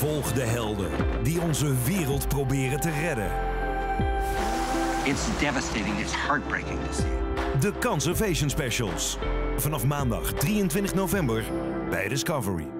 Volg de helden die onze wereld proberen te redden. It's devastating. It's heartbreaking to see. De Conservation Specials. Vanaf maandag 23 november bij Discovery.